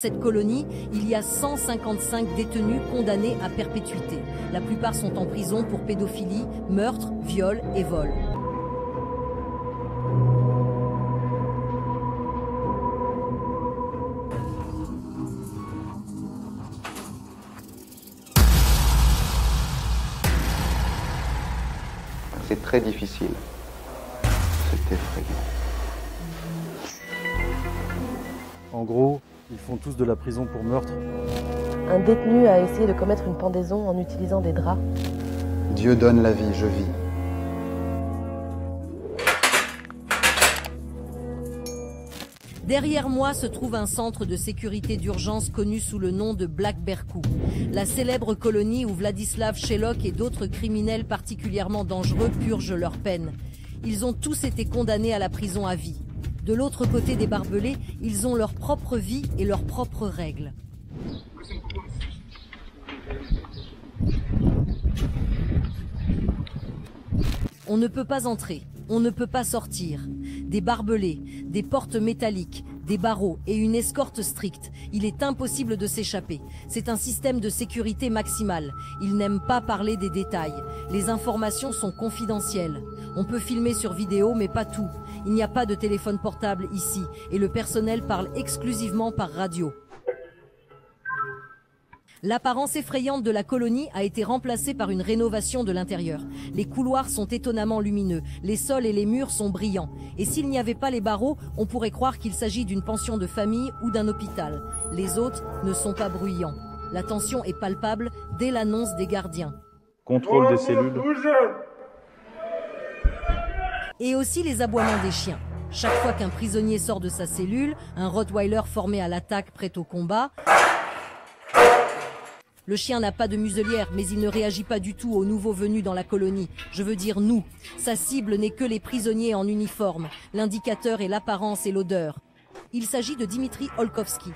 cette colonie, il y a 155 détenus condamnés à perpétuité. La plupart sont en prison pour pédophilie, meurtre, viol et vol. C'est très difficile. C'est effrayant. En gros, ils font tous de la prison pour meurtre. Un détenu a essayé de commettre une pendaison en utilisant des draps. Dieu donne la vie, je vis. Derrière moi se trouve un centre de sécurité d'urgence connu sous le nom de Black Berkut, la célèbre colonie où Vladislav Shelok et d'autres criminels particulièrement dangereux purgent leur peine. Ils ont tous été condamnés à la prison à vie. De l'autre côté des barbelés, ils ont leur propre vie et leurs propres règles. On ne peut pas entrer, on ne peut pas sortir. Des barbelés, des portes métalliques, des barreaux et une escorte stricte. Il est impossible de s'échapper. C'est un système de sécurité maximale. Ils n'aiment pas parler des détails. Les informations sont confidentielles. On peut filmer sur vidéo, mais pas tout. Il n'y a pas de téléphone portable ici et le personnel parle exclusivement par radio. L'apparence effrayante de la colonie a été remplacée par une rénovation de l'intérieur. Les couloirs sont étonnamment lumineux, les sols et les murs sont brillants. Et s'il n'y avait pas les barreaux, on pourrait croire qu'il s'agit d'une pension de famille ou d'un hôpital. Les hôtes ne sont pas bruyants. La tension est palpable dès l'annonce des gardiens. Contrôle des cellules. Et aussi les aboiements des chiens. Chaque fois qu'un prisonnier sort de sa cellule, un Rottweiler formé à l'attaque prêt au combat, le chien n'a pas de muselière, mais il ne réagit pas du tout aux nouveaux venus dans la colonie. Je veux dire nous. Sa cible n'est que les prisonniers en uniforme. L'indicateur est l'apparence et l'odeur. Il s'agit de Dimitri Olkovski.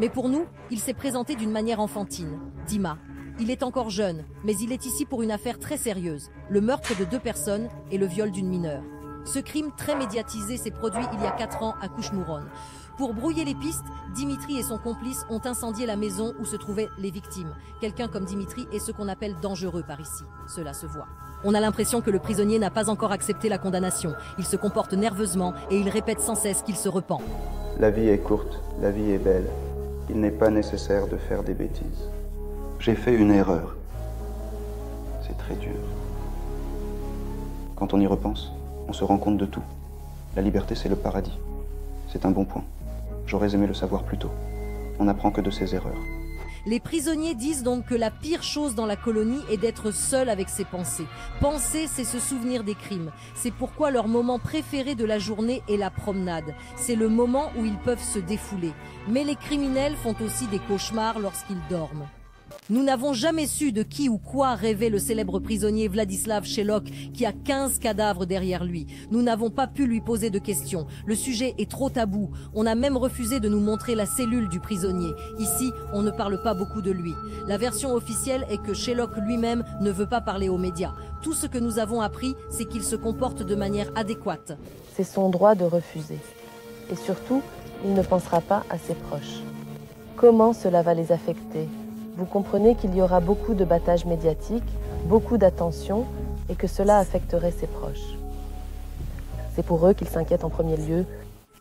Mais pour nous, il s'est présenté d'une manière enfantine. Dima. Il est encore jeune, mais il est ici pour une affaire très sérieuse. Le meurtre de deux personnes et le viol d'une mineure. Ce crime très médiatisé s'est produit il y a quatre ans à Kouchmouron. Pour brouiller les pistes, Dimitri et son complice ont incendié la maison où se trouvaient les victimes. Quelqu'un comme Dimitri est ce qu'on appelle dangereux par ici. Cela se voit. On a l'impression que le prisonnier n'a pas encore accepté la condamnation. Il se comporte nerveusement et il répète sans cesse qu'il se repent. La vie est courte, la vie est belle. Il n'est pas nécessaire de faire des bêtises. J'ai fait une erreur. C'est très dur. Quand on y repense, on se rend compte de tout. La liberté, c'est le paradis. C'est un bon point. J'aurais aimé le savoir plus tôt. On n'apprend que de ses erreurs. Les prisonniers disent donc que la pire chose dans la colonie est d'être seul avec ses pensées. Penser, c'est se souvenir des crimes. C'est pourquoi leur moment préféré de la journée est la promenade. C'est le moment où ils peuvent se défouler. Mais les criminels font aussi des cauchemars lorsqu'ils dorment. Nous n'avons jamais su de qui ou quoi rêvait le célèbre prisonnier Vladislav Shelok qui a 15 cadavres derrière lui. Nous n'avons pas pu lui poser de questions. Le sujet est trop tabou. On a même refusé de nous montrer la cellule du prisonnier. Ici, on ne parle pas beaucoup de lui. La version officielle est que Shelok lui-même ne veut pas parler aux médias. Tout ce que nous avons appris, c'est qu'il se comporte de manière adéquate. C'est son droit de refuser. Et surtout, il ne pensera pas à ses proches. Comment cela va les affecter? Vous comprenez qu'il y aura beaucoup de battage médiatique, beaucoup d'attention et que cela affecterait ses proches. C'est pour eux qu'il s'inquiète en premier lieu.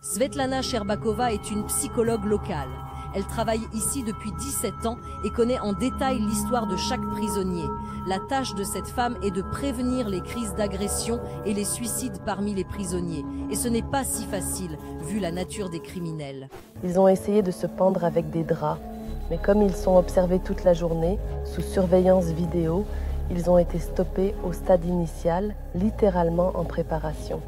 Svetlana Sherbakova est une psychologue locale. Elle travaille ici depuis 17 ans et connaît en détail l'histoire de chaque prisonnier. La tâche de cette femme est de prévenir les crises d'agression et les suicides parmi les prisonniers. Et ce n'est pas si facile, vu la nature des criminels. Ils ont essayé de se pendre avec des draps, mais comme ils sont observés toute la journée, sous surveillance vidéo, ils ont été stoppés au stade initial, littéralement en préparation.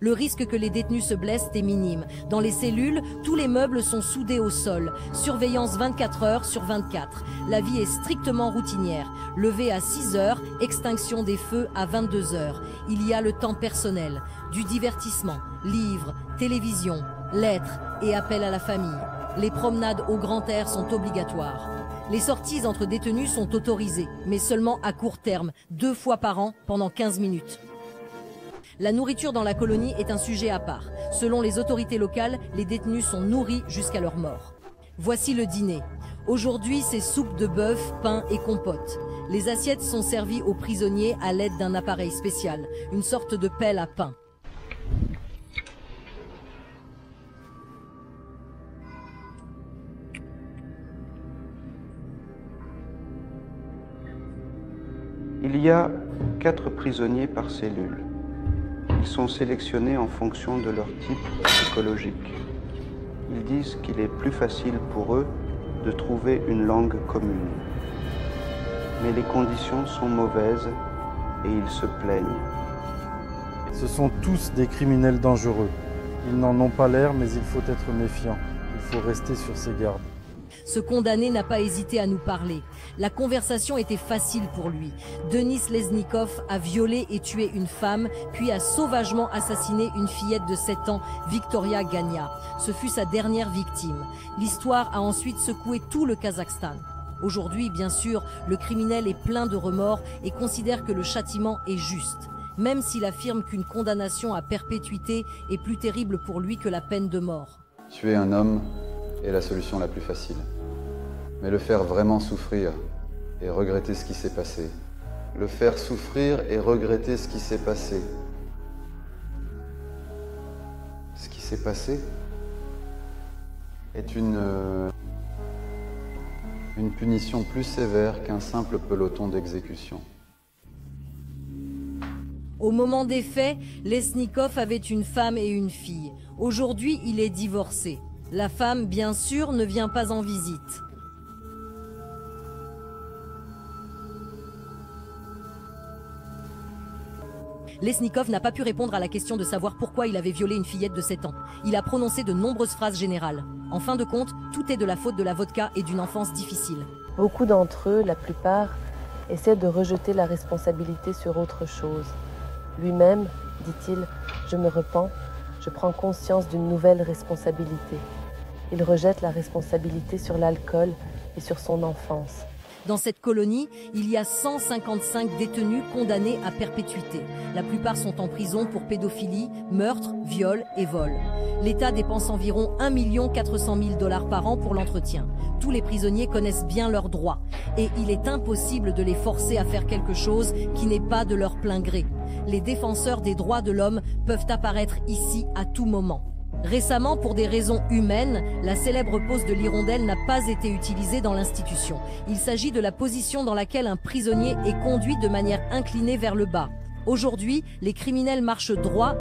Le risque que les détenus se blessent est minime. Dans les cellules, tous les meubles sont soudés au sol. Surveillance 24 heures sur 24. La vie est strictement routinière. Levé à 6 heures, extinction des feux à 22 heures. Il y a le temps personnel, du divertissement, livres, télévision, lettres et appels à la famille. Les promenades au grand air sont obligatoires. Les sorties entre détenus sont autorisées, mais seulement à court terme, deux fois par an, pendant 15 minutes. La nourriture dans la colonie est un sujet à part. Selon les autorités locales, les détenus sont nourris jusqu'à leur mort. Voici le dîner. Aujourd'hui, c'est soupe de bœuf, pain et compote. Les assiettes sont servies aux prisonniers à l'aide d'un appareil spécial, une sorte de pelle à pain. Il y a quatre prisonniers par cellule. Ils sont sélectionnés en fonction de leur type psychologique. Ils disent qu'il est plus facile pour eux de trouver une langue commune. Mais les conditions sont mauvaises et ils se plaignent. Ce sont tous des criminels dangereux. Ils n'en ont pas l'air, mais il faut être méfiant. Il faut rester sur ses gardes. Ce condamné n'a pas hésité à nous parler. La conversation était facile pour lui. Denis Lesnikov a violé et tué une femme, puis a sauvagement assassiné une fillette de 7 ans, Victoria Gagna. Ce fut sa dernière victime. L'histoire a ensuite secoué tout le Kazakhstan. Aujourd'hui, bien sûr, le criminel est plein de remords et considère que le châtiment est juste, même s'il affirme qu'une condamnation à perpétuité est plus terrible pour lui que la peine de mort. Tuer un homme est la solution la plus facile. Mais le faire vraiment souffrir et regretter ce qui s'est passé. Le faire souffrir et regretter ce qui s'est passé. Ce qui s'est passé est une, euh, une punition plus sévère qu'un simple peloton d'exécution. Au moment des faits, Lesnikov avait une femme et une fille. Aujourd'hui, il est divorcé. La femme, bien sûr, ne vient pas en visite. Lesnikov n'a pas pu répondre à la question de savoir pourquoi il avait violé une fillette de 7 ans. Il a prononcé de nombreuses phrases générales. En fin de compte, tout est de la faute de la vodka et d'une enfance difficile. Beaucoup d'entre eux, la plupart, essaient de rejeter la responsabilité sur autre chose. Lui-même, dit-il, je me repens, je prends conscience d'une nouvelle responsabilité. Il rejette la responsabilité sur l'alcool et sur son enfance. Dans cette colonie, il y a 155 détenus condamnés à perpétuité. La plupart sont en prison pour pédophilie, meurtre, viol et vol. L'État dépense environ 1 400 000 dollars par an pour l'entretien. Tous les prisonniers connaissent bien leurs droits et il est impossible de les forcer à faire quelque chose qui n'est pas de leur plein gré. Les défenseurs des droits de l'homme peuvent apparaître ici à tout moment. Récemment, pour des raisons humaines, la célèbre pose de l'hirondelle n'a pas été utilisée dans l'institution. Il s'agit de la position dans laquelle un prisonnier est conduit de manière inclinée vers le bas. Aujourd'hui, les criminels marchent droit